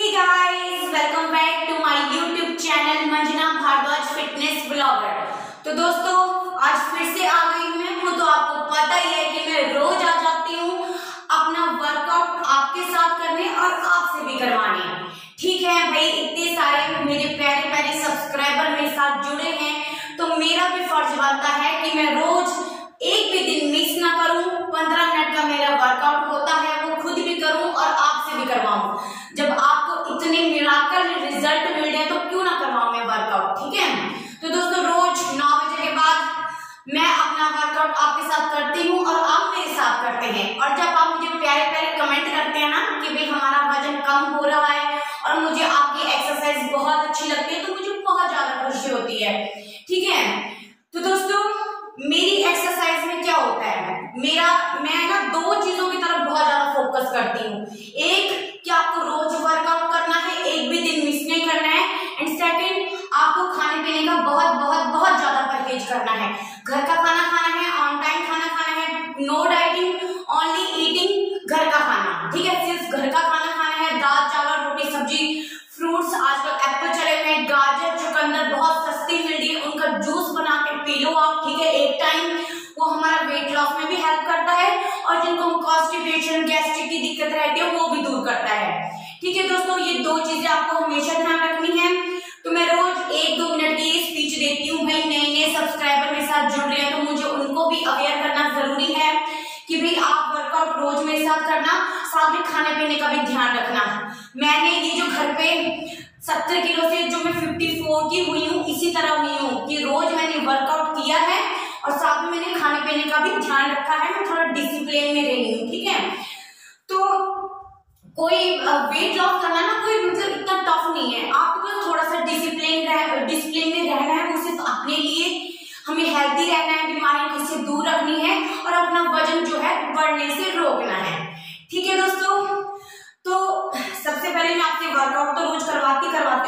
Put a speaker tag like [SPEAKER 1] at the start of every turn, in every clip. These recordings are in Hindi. [SPEAKER 1] Hey guys, welcome back to my YouTube channel Manjana Bhardwaj fitness blogger तो दोस्तों आज फिर से आ गई मैं वो तो आपको पता ही है कि मैं रोज आ जाती हूँ अपना वर्कआउट आपके साथ करने और आपसे भी करवाने ठीक है भाई इतने सारे मेरे प्यारे प्यारे सब्सक्राइबर मेरे साथ जुड़े हैं तो मेरा भी फर्ज बनता है कि मैं रोज एक करते हैं और जब आप मुझे प्यारे प्यारे कमेंट करते हैं ना कि भाई हमारा वजन कम हो रहा है और मुझे आपकी एक्सरसाइज बहुत अच्छी लगती है तो मुझे बहुत ज्यादा खुशी होती है ठीक है तो दोस्तों मेरी एक्सरसाइज में क्या होता है मेरा मैं ना दो चीजों की तरफ बहुत ज्यादा फोकस करती हूँ एक कि आपको रोज वर्कआउट करना है एक भी दिन मिस नहीं करना है एंड सेकेंड आपको खाने पीने का बहुत बहुत बहुत ज्यादा परहेज करना है घर का लो आप ठीक है एक टाइम वो हमारा वेट लॉस में भी हेल्प करता है और जिनको हम कॉन्स्टिपेशन गैस्ट्रिक की दिक्कत रहती है वो भी दूर करता है ठीक है दोस्तों ये दो चीजें आपको हमेशा ध्यान रखनी है तो मैं रोज एक दो मिनट की स्पीच देती हूँ भाई नए नए सब्सक्राइबर मेरे साथ जुड़ रहे हैं तो मुझे उनको भी अवेयर करना जरूरी है
[SPEAKER 2] कि भाई आप वर्कआउट रोज मेरे साथ करना साथ में खाने पीने का भी ध्यान रखना
[SPEAKER 1] मैंने ये जो घर पे सत्तर किलो से जो मैं फिफ्टी फोर की हुई हूँ इसी तरह हुई हूँ कि रोज मैंने वर्कआउट और साथ में मैंने खाने पीने का भी ध्यान रखा है मैं थोड़ा डिसिप्लिन में रही हूँ ठीक है तो कोई वेट लॉस करना ना कोई मतलब इतना टफ नहीं है आपको तो थोड़ा सा डिसिप्लिन रह डिसिप्लिन में रहना है वो सिर्फ अपने लिए हमें हेल्थी रहना है बीमारियों से दूर रखनी है और अपना वजन जो है बढ़ने से रोकना है ठीक है दोस्तों तो सबसे पहले मैं आपसे वर्कआउट तो रोज करवाती करवाती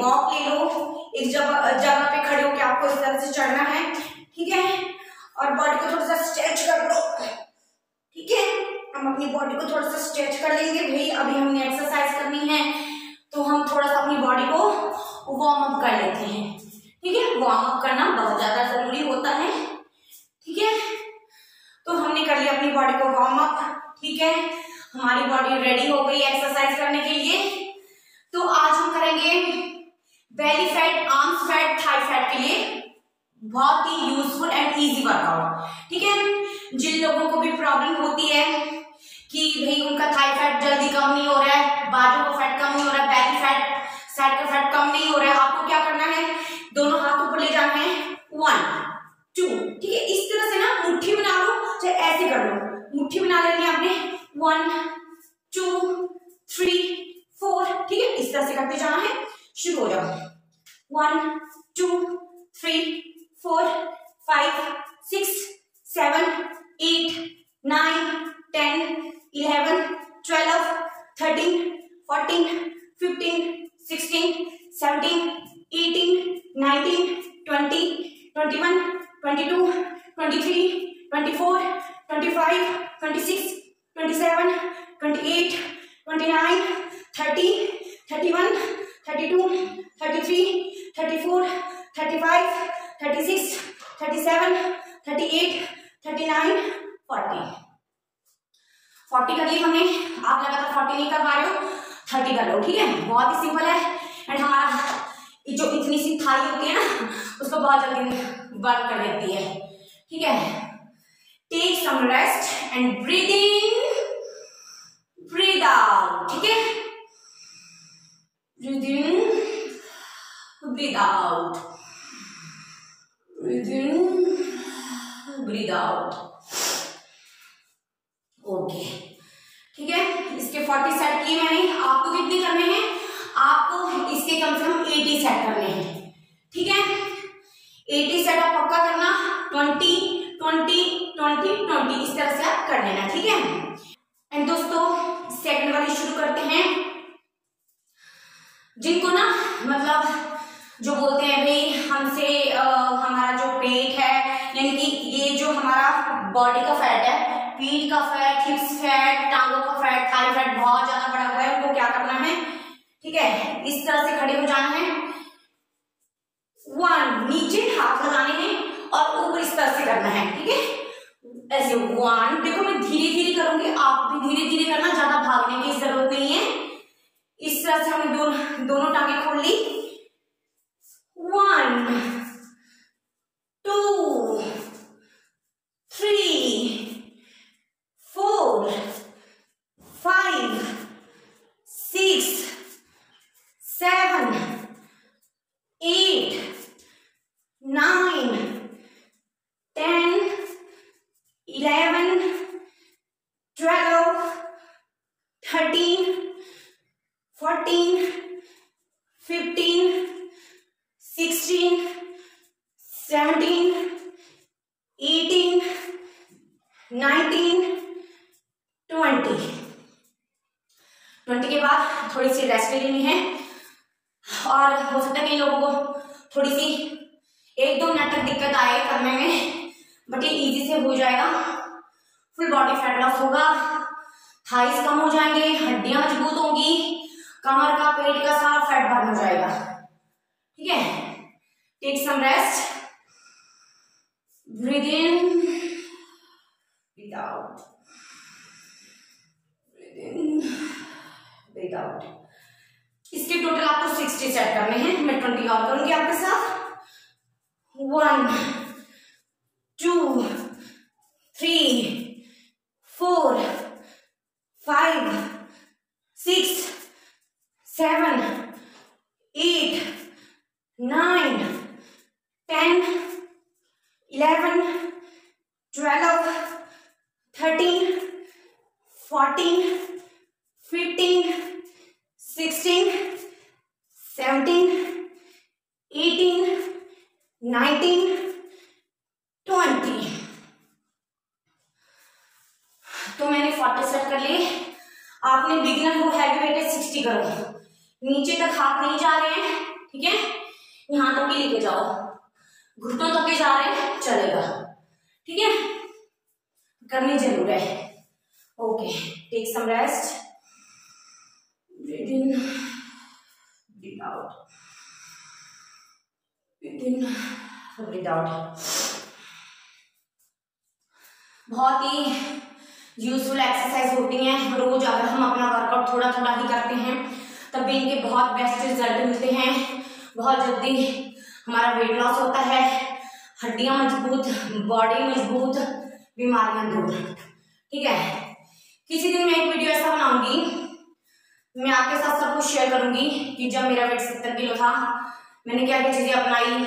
[SPEAKER 1] वॉक ले लो एक जगह जगह पे खड़े होकर आपको इस तरह से चढ़ना है ठीक है और बॉडी को थोड़ा सा स्ट्रेच कर लो ठीक है हम अपनी बॉडी को थोड़ा सा स्ट्रेच कर लेंगे भाई अभी हमने एक्सरसाइज करनी है तो हम थोड़ा सा अपनी बॉडी को वार्म अप कर लेते हैं ठीक है वार्म अप करना बहुत ज्यादा जरूरी होता है ठीक है तो हमने कर लिया अपनी बॉडी को वार्म अप ठीक है हमारी बॉडी रेडी हो गई एक्सरसाइज करने के लिए तो आज हम करेंगे
[SPEAKER 2] belly fat arms fat thigh fat के लिए
[SPEAKER 1] बहुत ही यूजफुल एंड इजी वर्कआउट ठीक है जिन लोगों को भी प्रॉब्लम होती है कि भाई उनका थाई फैट जल्दी कम नहीं हो रहा है बाजू का फैट कम नहीं हो रहा है बैली फैट साइड का फैट कम नहीं हो रहा है आपको क्या करना है दोनों हाथ ऊपर ले जाना है वन टू ठीक है इस तरह से ना मुट्ठी बना लो चाहे ऐसे कर लो मुट्ठी बना लेनी है आपने वन टू थ्री फोर ठीक है इस तरह से करते जाना है शुरू हो जाओ 1, 2, 3, 4, 5, 6, 7, 8, 9, 10, 11, 12, 13, 14, 15, 16, 17, 18, 19, 20, 21, 22, 23, 24, 25, 26, 27, 28, 29, 30, 31, 32, 33, thirty four thirty five thirty six thirty seven thirty eight thirty nine forty forty कर ली हमने आप लगातार फोर्टी नहीं कर पा रहे हो थर्टी कर लो ठीक है बहुत ही सिंपल है एंड हमारा जो इतनी सी थाली होती है ना उसको बहुत जल्दी वर्क कर देती है ठीक है take some rest and breathing breathe out breathe in breathe out okay ठीक है इसके 40 सेट किए मैंने आपको कितने करने हैं आपको इसके कम से कम 80 सेट करने हैं ठीक है 80 सेट आप पक्का करना 20 20 20 20 इस तरह से आप कर लेना ठीक है एंड दोस्तों सेकंड वाली शुरू करते हैं जिनको ना मतलब जो बोलते हैं भाई हमसे हमारा जो पेट है यानी कि ये जो हमारा बॉडी का फैट है पीठ का फैट हिप्स फैट टांगों का फैट थाई फैट बहुत ज्यादा बड़ा हुआ है उनको क्या करना है ठीक है इस तरह से खड़े हो जाना है वन नीचे हाथ लगाने हैं और ऊपर इस तरह से करना है ठीक है ऐसे वन देखो मैं धीरे धीरे करूंगी आप भी धीरे धीरे करना ज्यादा भागने की जरूरत नहीं है इस तरह से हमने दोनों दोनों टांगे खोल ली one. Eighteen nineteen twenty twenty के बाद थोड़ी सी रेस्ट लेनी है और हो सकता है कई लोगों को थोड़ी सी एक दो मिनट तक दिक्कत आए करने में बट ये इजी से हो जाएगा फुल बॉडी फैट लॉस होगा थाइस कम हो जाएंगे हड्डियां मजबूत होंगी कमर का पेट का सारा फैट बर्न हो जाएगा ठीक है take some rest breathe in breathe out breathe in breathe out इसके टोटल आपको 60 सेट करने हैं मैं ट्वेंटी और करूंगी आपके साथ one two three four five six seven eight nine ten eleven twelve thirteen fourteen fifteen sixteen seventeen eighteen nineteen twenty तो मैंने फोर्टी सेट कर लिए आपने बिगिनर को हैवी वेटेड सिक्सटी करो नीचे तक हाथ नहीं जा रहे हैं ठीक है यहां तक तो ही लेके जाओ घुटनों तक के रहे चलेगा ठीक है करनी जरूर है okay take some rest breathe in breathe out breathe in breathe out बहुत ही यूजफुल एक्सरसाइज होती है रोज अगर हम अपना वर्कआउट थोड़ा थोड़ा ही करते हैं तब भी इनके बहुत बेस्ट रिजल्ट मिलते हैं बहुत जल्दी हमारा वेट लॉस होता है हड्डियां मजबूत बॉडी मजबूत बीमारियां दूर ठीक है किसी दिन मैं एक वीडियो ऐसा बनाऊंगी मैं आपके साथ सब कुछ शेयर करूंगी कि जब मेरा वेट सत्तर किलो था मैंने क्या क्या चीजें अपनाई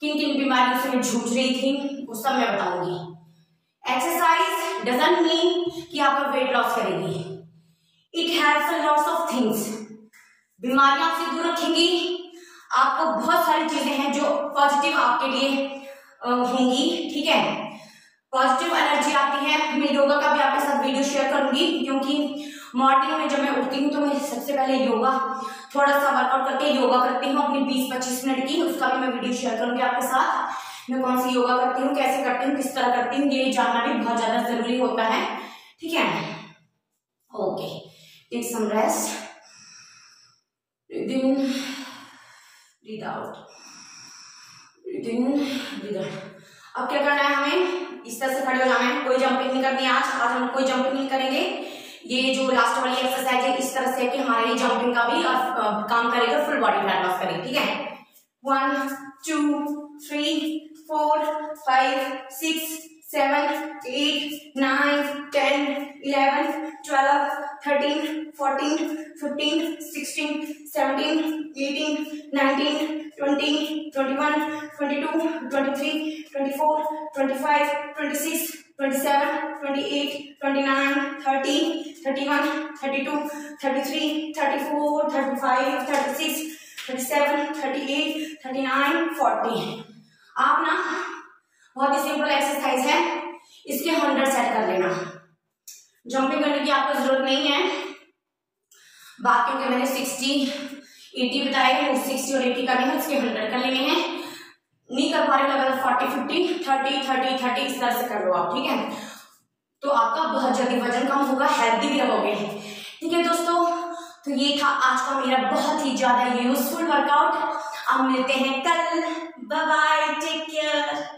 [SPEAKER 1] किन किन बीमारियों से मैं झूझ रही थी वो सब मैं बताऊंगी एक्सरसाइज डजेंट मीन कि आपका वेट लॉस करेगी it has lots of things बीमारियां आपसे दूर रखेंगी आपको बहुत सारी चीजें हैं जो पॉजिटिव आपके लिए होंगी ठीक है पॉजिटिव एनर्जी आती है मैं योगा का भी आपके साथ वीडियो शेयर करूंगी क्योंकि मॉर्निंग में जब मैं उठती हूँ तो मैं सबसे पहले योगा थोड़ा सा वर्कआउट करके योगा करती हूँ अपनी बीस पच्चीस मिनट की उसका भी मैं वीडियो शेयर करूंगी आपके साथ मैं कौन सी योगा करती हूँ कैसे करती हूँ किस तरह करती हूँ ये जानना भी बहुत ज्यादा जरूरी होता है ठीक है okay take some rest breathe अब क्या करना है हमें इस तरह से खड़े हो जाना है कोई जंपिंग नहीं करनी आज आज हम कोई जंपिंग नहीं करेंगे ये जो लास्ट वाली एक्सरसाइज है इस तरह से है कि हमारे लिए जंपिंग का भी और काम करेगा फुल बॉडी फैट लॉस करेगी ठीक है one two three four five six seven eight nine आप ना बहुत ही सिंपल एक्सरसाइज है इसके हंड्रेड सेट कर लेना जंपिंग करने की आपको जरूरत नहीं है बाकी के मैंने सिक्सटी एटी बताए हैं 60 और एटी का हैं उसके हंड्रेड कर लेने हैं नहीं कर पा रहे अगर forty fifty thirty thirty thirty इस तरह से कर लो आप ठीक है तो आपका बहुत जल्दी वजन कम होगा हेल्दी भी रहोगे ठीक है दोस्तों तो ये था आज का मेरा बहुत ही ज़्यादा यूजफुल वर्कआउट अब मिलते हैं कल बाय टेक केयर